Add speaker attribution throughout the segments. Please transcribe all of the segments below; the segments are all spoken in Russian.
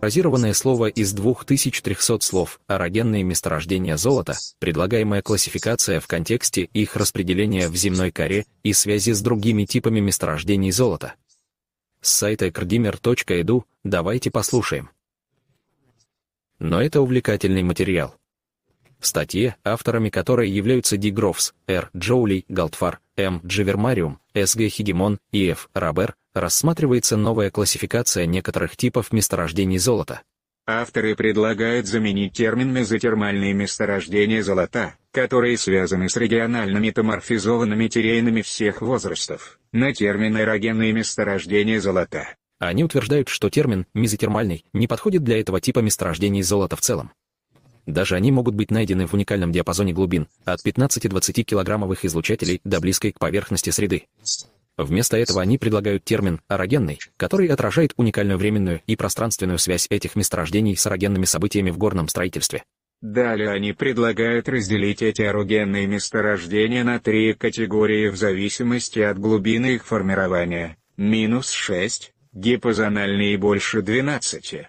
Speaker 1: Фразированное слово из 2300 слов «эрогенные месторождения золота», предлагаемая классификация в контексте их распределения в земной коре и связи с другими типами месторождений золота. С сайта krdimer.edu давайте послушаем. Но это увлекательный материал. В статье, авторами которой являются Ди Грофс, Р. Джоули, Галтфар, М. Дживермариум, С. Г. Хидимон и Ф. Рабер, рассматривается новая классификация некоторых типов месторождений золота.
Speaker 2: Авторы предлагают заменить термин «мезотермальные месторождения золота», которые связаны с регионально метаморфизованными террейнами всех возрастов, на термин «эрогенные месторождения золота».
Speaker 1: Они утверждают, что термин «мезотермальный» не подходит для этого типа месторождений золота в целом. Даже они могут быть найдены в уникальном диапазоне глубин, от 15-20 килограммовых излучателей до близкой к поверхности среды. Вместо этого они предлагают термин «эрогенный», который отражает уникальную временную и пространственную связь этих месторождений с эрогенными событиями в горном строительстве.
Speaker 2: Далее они предлагают разделить эти эрогенные месторождения на три категории в зависимости от глубины их формирования. Минус 6, гипозональные больше 12.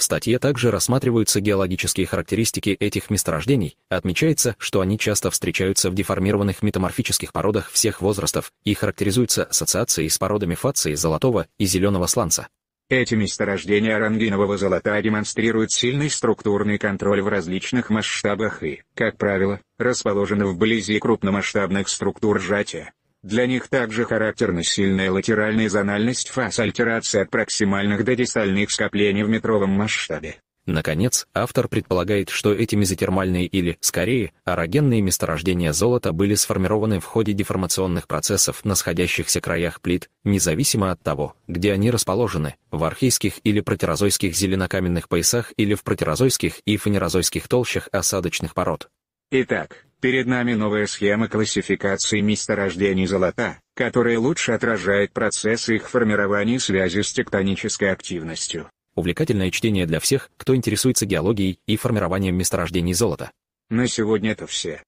Speaker 1: В статье также рассматриваются геологические характеристики этих месторождений, отмечается, что они часто встречаются в деформированных метаморфических породах всех возрастов и характеризуются ассоциацией с породами фации золотого и зеленого сланца.
Speaker 2: Эти месторождения рангинового золота демонстрируют сильный структурный контроль в различных масштабах и, как правило, расположены вблизи крупномасштабных структур сжатия. Для них также характерна сильная латеральная зональность фаз альтерации от проксимальных до дистальных скоплений в метровом масштабе.
Speaker 1: Наконец, автор предполагает, что эти мезотермальные или, скорее, орогенные месторождения золота были сформированы в ходе деформационных процессов на сходящихся краях плит, независимо от того, где они расположены, в архейских или протерозойских зеленокаменных поясах или в протерозойских и фанерозойских толщах осадочных пород.
Speaker 2: Итак, перед нами новая схема классификации месторождений золота, которая лучше отражает процессы их формирования и связи с тектонической активностью.
Speaker 1: Увлекательное чтение для всех, кто интересуется геологией и формированием месторождений золота.
Speaker 2: На сегодня это все.